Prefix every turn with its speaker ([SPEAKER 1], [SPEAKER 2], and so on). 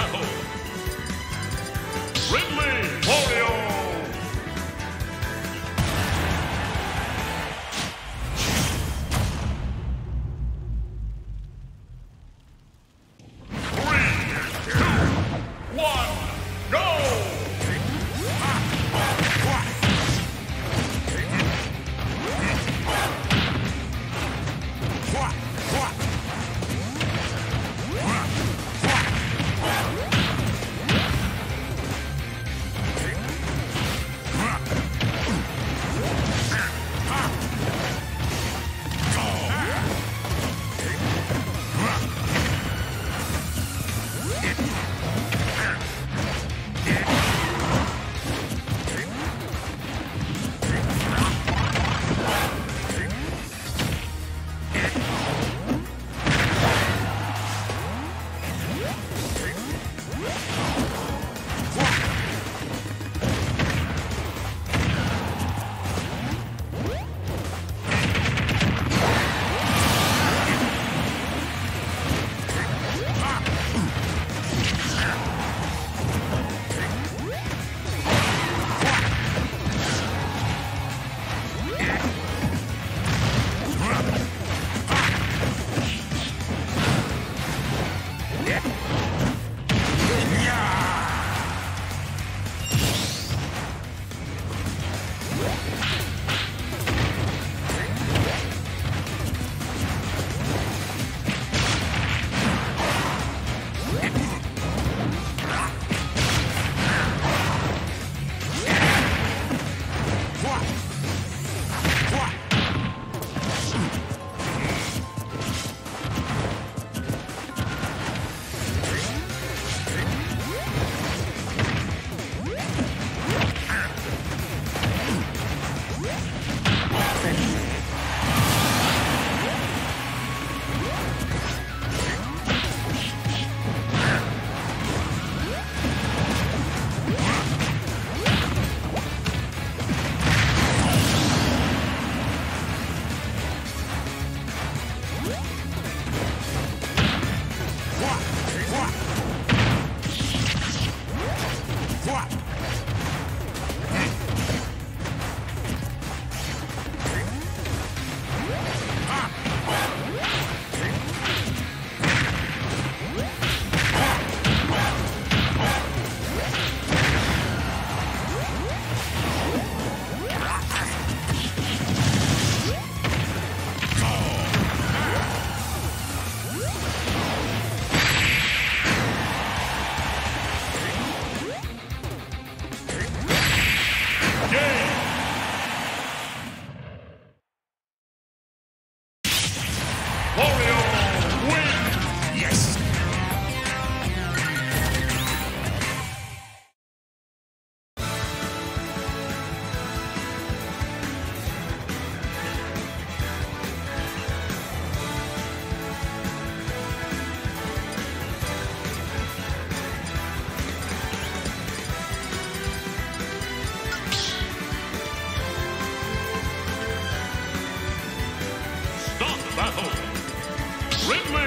[SPEAKER 1] battle. Start